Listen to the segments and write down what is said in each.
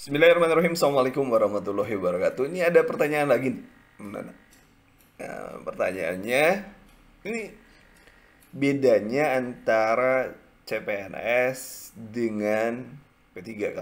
Bismillahirrahmanirrahim. Assalamualaikum warahmatullahi wabarakatuh. Ini ada pertanyaan lagi. Nah, pertanyaannya, ini bedanya antara CPNS dengan P3K.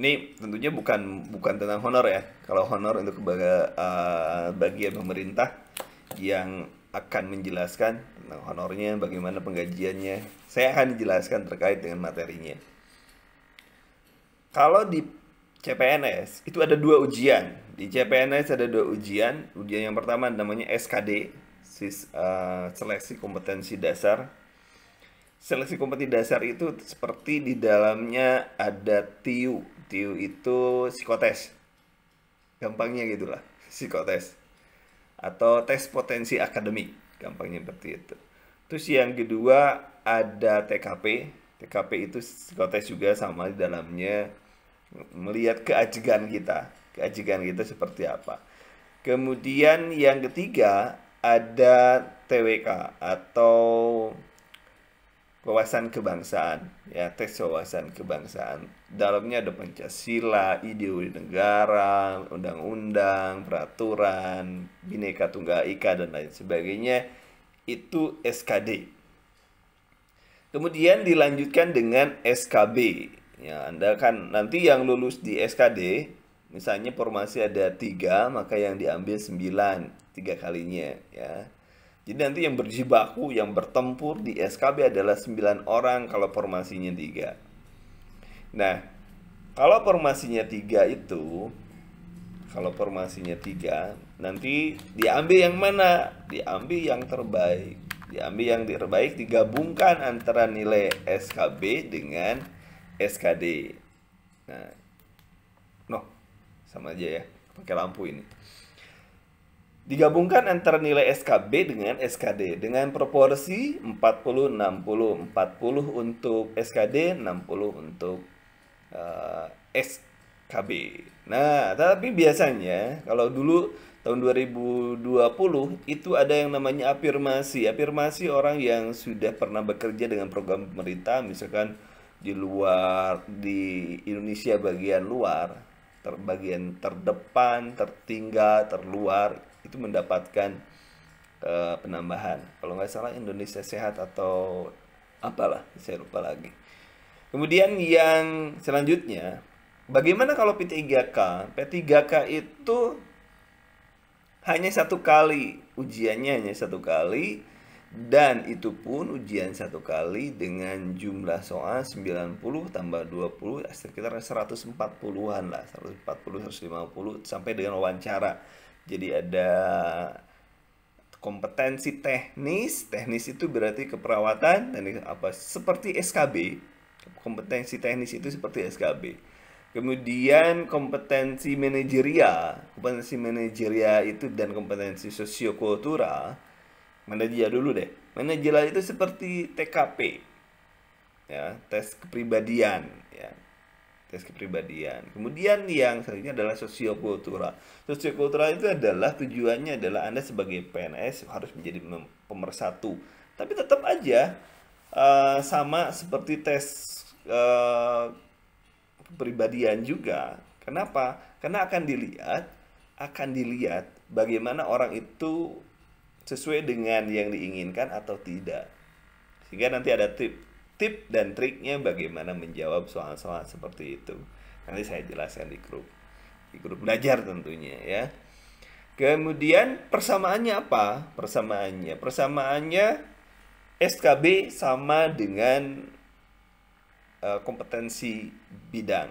Ini tentunya bukan bukan tentang honor ya. Kalau honor untuk uh, bagian pemerintah yang akan menjelaskan tentang honornya, bagaimana penggajiannya. Saya akan dijelaskan terkait dengan materinya. Kalau di CPNS itu ada dua ujian. Di CPNS ada dua ujian. Ujian yang pertama namanya SKD, sis, uh, seleksi kompetensi dasar. Seleksi kompetensi dasar itu seperti di dalamnya ada TIU. TIU itu psikotes. Gampangnya gitulah, psikotes. Atau tes potensi akademik, gampangnya seperti itu. Terus yang kedua ada TKP. TKP itu psikotes juga sama di dalamnya melihat keajegan kita, keajegan kita seperti apa. Kemudian yang ketiga ada TWK atau wawasan kebangsaan. Ya tes wawasan kebangsaan. Dalamnya ada pancasila ideologi negara undang-undang peraturan bineka tunggal ika dan lain sebagainya. Itu SKD kemudian dilanjutkan dengan SKB Ya, Anda kan nanti yang lulus di SKD, misalnya formasi ada tiga, maka yang diambil sembilan tiga kalinya, ya. Jadi nanti yang berjibaku, yang bertempur di SKB adalah sembilan orang kalau formasinya tiga. Nah, kalau formasinya tiga itu, kalau formasinya tiga, nanti diambil yang mana? Diambil yang terbaik. Diambil yang terbaik digabungkan antara nilai SKB dengan SKD. Nah, no, sama aja ya, pakai lampu ini. Digabungkan antara nilai SKB dengan SKD dengan proporsi 40 60 40 untuk SKD 60 untuk uh, eh, SKB. Nah, tapi biasanya kalau dulu tahun 2020 itu ada yang namanya afirmasi. Afirmasi orang yang sudah pernah bekerja dengan program pemerintah misalkan di luar di Indonesia bagian luar terbagian terdepan tertinggal terluar itu mendapatkan uh, penambahan. Kalau nggak salah Indonesia sehat atau apalah saya lupa lagi. Kemudian yang selanjutnya bagaimana kalau P3K P3K itu hanya satu kali ujiannya hanya satu kali dan itu pun ujian satu kali dengan jumlah soal 90 tambah 20 sekitar 140-an lah. 140 150 sampai dengan wawancara. Jadi ada kompetensi teknis. Teknis itu berarti keperawatan dan apa seperti SKB kompetensi teknis itu seperti SKB kemudian kompetensi manajerial. Kompetensi manajerial itu dan kompetensi sosiokultural Manajer dulu deh. Manajer itu seperti TKP. Ya, tes kepribadian ya. Tes kepribadian. Kemudian yang selanjutnya adalah sosiokultural. Sosiokultural itu adalah tujuannya adalah Anda sebagai PNS harus menjadi pemersatu. Tapi tetap aja uh, sama seperti tes uh, kepribadian juga. Kenapa? Karena akan dilihat akan dilihat bagaimana orang itu sesuai dengan yang diinginkan atau tidak. Sehingga nanti ada tip tip dan triknya bagaimana menjawab soal-soal seperti itu. Nanti saya jelaskan di grup di grup belajar tentunya ya. Kemudian persamaannya apa? Persamaannya, persamaannya SKB sama dengan uh, kompetensi bidang.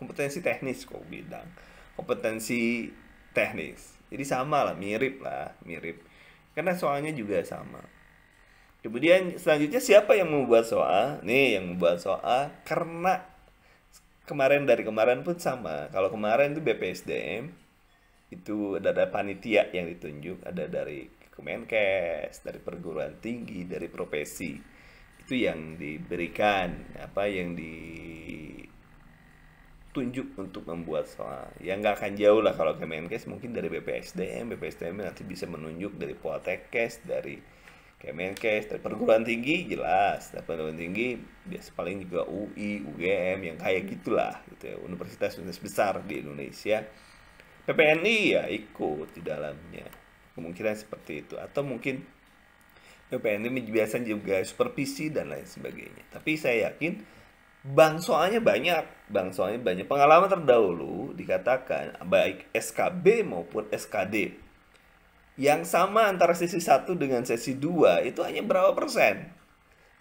Kompetensi teknis kok bidang. Kompetensi teknis. Jadi sama lah, mirip lah, mirip. Karena soalnya juga sama. Kemudian selanjutnya siapa yang membuat soal? Nih yang membuat soal karena kemarin dari kemarin pun sama. Kalau kemarin itu BPSDM itu ada, ada panitia yang ditunjuk, ada dari Kemenkes, dari perguruan tinggi, dari profesi. Itu yang diberikan, apa yang di tunjuk untuk membuat soal. Yang nggak akan jauh lah kalau Kemenkes mungkin dari BPSDM BPSDM nanti bisa menunjuk dari Poltekkes dari Kemenkes dari perguruan tinggi jelas. Dari perguruan tinggi biasa paling juga UI UGM yang kayak gitulah gitu ya. Universitas universitas besar di Indonesia. PPNI ya ikut di dalamnya. Kemungkinan seperti itu. Atau mungkin PPNI biasa juga supervisi dan lain sebagainya. Tapi saya yakin bank soalnya banyak bank soalnya banyak. Pengalaman terdahulu dikatakan baik SKB maupun SKD yang sama antara sesi 1 dengan sesi 2 itu hanya berapa persen?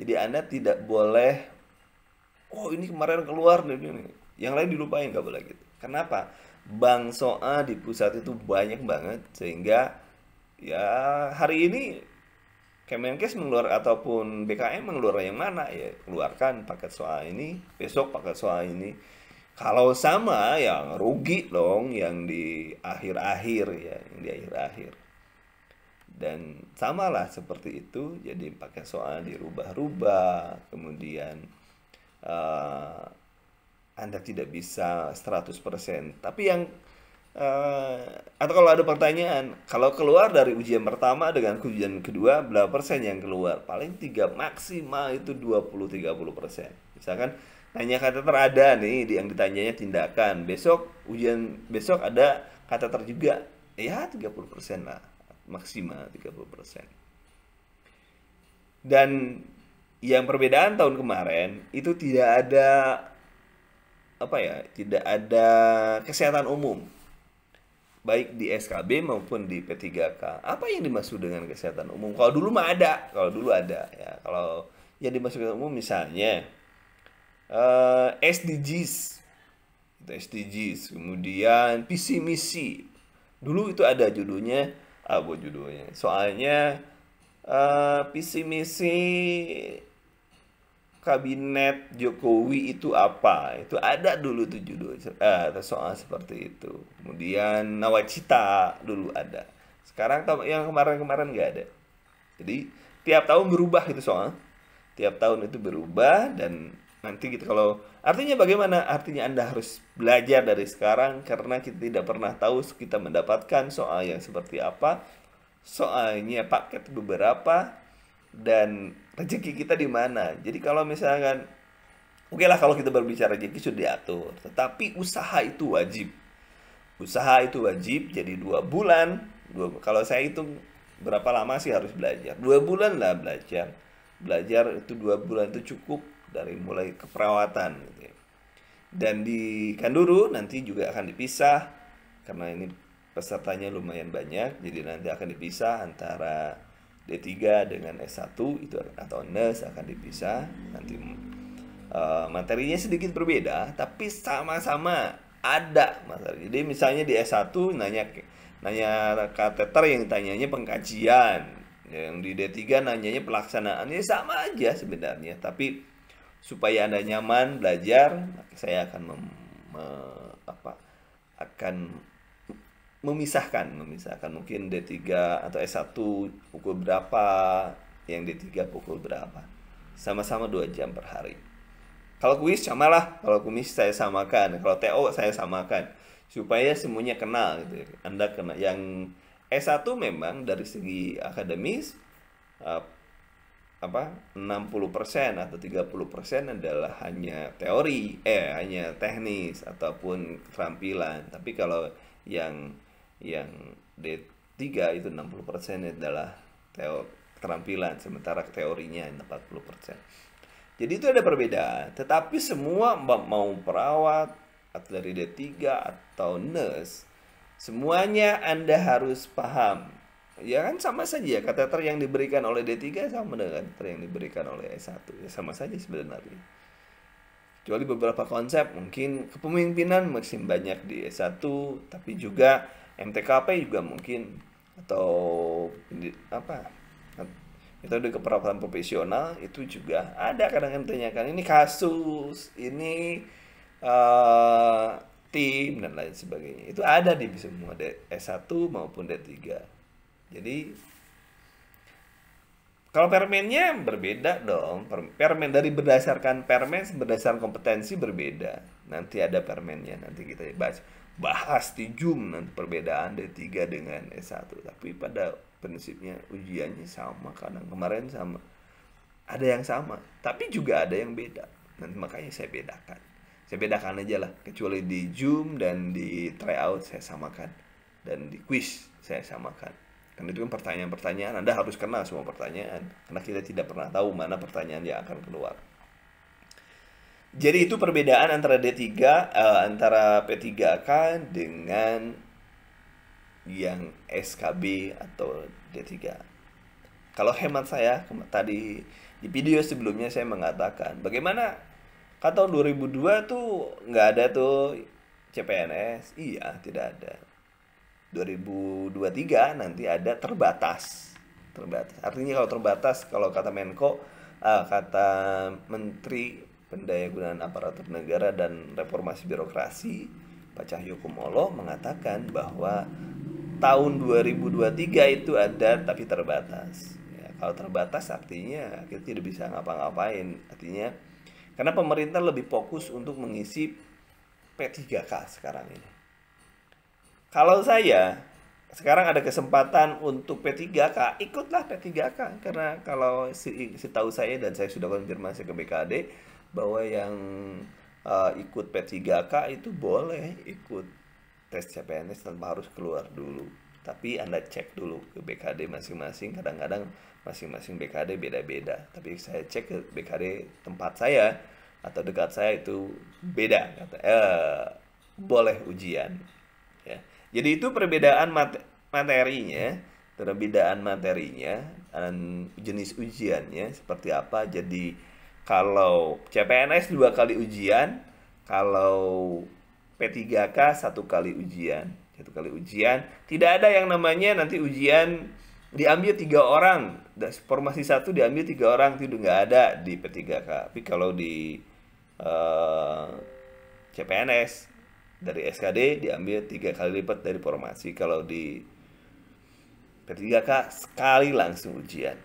Jadi anda tidak boleh oh ini kemarin keluar ini yang lain dilupain nggak boleh gitu. Kenapa? Bank soal di pusat itu banyak banget sehingga ya hari ini Kemenkes mengeluarkan ataupun BKM mengeluarkan yang mana? Ya keluarkan paket soal ini besok paket soal ini. Kalau sama yang rugi dong yang di akhir-akhir ya yang di akhir-akhir. Dan samalah seperti itu jadi pakai soal dirubah-rubah kemudian uh, anda tidak bisa 100%. Tapi yang uh, atau kalau ada pertanyaan, kalau keluar dari ujian pertama dengan ujian kedua berapa persen yang keluar? Paling tiga maksimal itu 20 30 persen. Misalkan nanya kateter ada nih yang ditanyanya tindakan. Besok ujian besok ada kateter juga. Ya 30 persen lah maksimal 30 persen. Dan yang perbedaan tahun kemarin itu tidak ada apa ya tidak ada kesehatan umum baik di SKB maupun di P3K apa yang dimaksud dengan kesehatan umum? Kalau dulu mah ada kalau dulu ada ya. Kalau yang dimaksud kesehatan umum misalnya uh, eh, SDGs SDGs kemudian visi misi dulu itu ada judulnya apa judulnya? Soalnya uh, visi misi kabinet Jokowi itu apa? Itu ada dulu tuh judul eh, soal seperti itu. Kemudian nawacita dulu ada. Sekarang yang kemarin-kemarin nggak ada. Jadi tiap tahun berubah itu soal. Tiap tahun itu berubah dan nanti kita kalau artinya bagaimana? Artinya Anda harus belajar dari sekarang karena kita tidak pernah tahu kita mendapatkan soal yang seperti apa. Soalnya paket beberapa dan rezeki kita di mana. Jadi kalau misalkan oke okay lah kalau kita berbicara rezeki sudah diatur, tetapi usaha itu wajib. Usaha itu wajib jadi dua bulan. Dua, kalau saya hitung berapa lama sih harus belajar? Dua bulan lah belajar. Belajar itu dua bulan itu cukup dari mulai keperawatan. Gitu ya. Dan di Kanduru nanti juga akan dipisah karena ini pesertanya lumayan banyak, jadi nanti akan dipisah antara D3 dengan S1 itu atau NES akan dipisah. Nanti uh, materinya sedikit berbeda tapi sama-sama ada materi. Jadi misalnya di S1 nanya nanya kateter yang tanyanya pengkajian, yang di D3 nanyanya pelaksanaannya sama aja sebenarnya, tapi supaya Anda nyaman belajar, saya akan mem, me, apa akan memisahkan memisahkan. Mungkin D3 atau S1 pukul berapa yang D3 pukul berapa. Sama-sama dua jam per hari. Kalau kuis sama lah kalau kuis saya samakan. Kalau TO saya samakan. Supaya semuanya kenal gitu Anda kena yang S1 memang dari segi akademis uh, apa 60% atau 30% adalah adalah teori eh hanya teknis ataupun keterampilan. Tapi kalau yang yang D3 itu 60% adalah teo keterampilan sementara teorinya 40%. Jadi itu ada perbedaan, tetapi semua mau perawat atau dari D3 atau nurse semuanya Anda harus paham. Ya kan sama saja kateter yang diberikan oleh D3 sama dengan kateter yang diberikan oleh S1. Ya sama saja sebenarnya. Kecuali beberapa konsep mungkin kepemimpinan masih banyak di S1 tapi juga MTKP juga mungkin atau apa metode keperawatan profesional itu juga ada kadang-kadang tanyakan ini kasus ini uh, tim dan lain sebagainya. Itu ada di semua S1 maupun D3 jadi kalau permennya berbeda dong. Permen dari berdasarkan permen berdasarkan kompetensi berbeda. Nanti ada permennya nanti kita bahas bahas di Zoom nanti perbedaan D3 dengan S1 tapi pada prinsipnya ujiannya sama kadang kemarin sama. Ada yang sama tapi juga ada yang beda. Dan makanya saya bedakan. Saya bedakan aja lah kecuali di zoom dan di tryout saya samakan. Dan di quiz saya samakan. Karena itu kan pertanyaan-pertanyaan Anda harus kenal semua pertanyaan. Karena kita tidak pernah tahu mana pertanyaan yang akan keluar jadi itu perbedaan antara D3 uh, eh, antara P3K dengan yang SKB atau D3. Kalau hemat saya tadi di video sebelumnya saya mengatakan bagaimana tahun 2002 tuh nggak ada tuh CPNS. Iya, tidak ada. 2023 nanti ada terbatas. Terbatas. Artinya kalau terbatas kalau kata Menko uh, kata Menteri Pendayagunaan Aparatur Negara dan Reformasi Birokrasi Pak Cahyokumolo mengatakan bahwa tahun 2023 itu ada tapi terbatas. Ya, kalau terbatas artinya kita tidak bisa ngapa-ngapain. Artinya karena pemerintah lebih fokus untuk mengisi P3K sekarang ini. Kalau saya sekarang ada kesempatan untuk P3K, ikutlah P3K karena kalau si, si tahu saya dan saya sudah konfirmasi ke BKD bahwa yang uh, ikut P3K itu boleh ikut tes CPNS tanpa harus keluar dulu. Tapi Anda cek dulu ke BKD masing-masing. Kadang-kadang masing-masing BKD beda-beda. Tapi saya cek ke BKD tempat saya atau dekat saya itu beda. Kata, eh, boleh ujian. Ya. Jadi itu perbedaan materinya, perbedaan materinya dan jenis ujiannya seperti apa. Jadi kalau CPNS dua kali ujian, kalau P3K satu kali ujian, satu kali ujian. Tidak ada yang namanya nanti ujian diambil tiga orang, formasi satu diambil tiga orang itu nggak ada di P3K. Tapi kalau di uh, eh, CPNS dari SKD diambil tiga kali lipat dari formasi. Kalau di P3K sekali langsung ujian.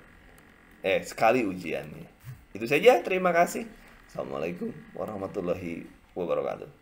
Eh, sekali ujiannya. Itu saja, terima kasih. Assalamualaikum warahmatullahi wabarakatuh.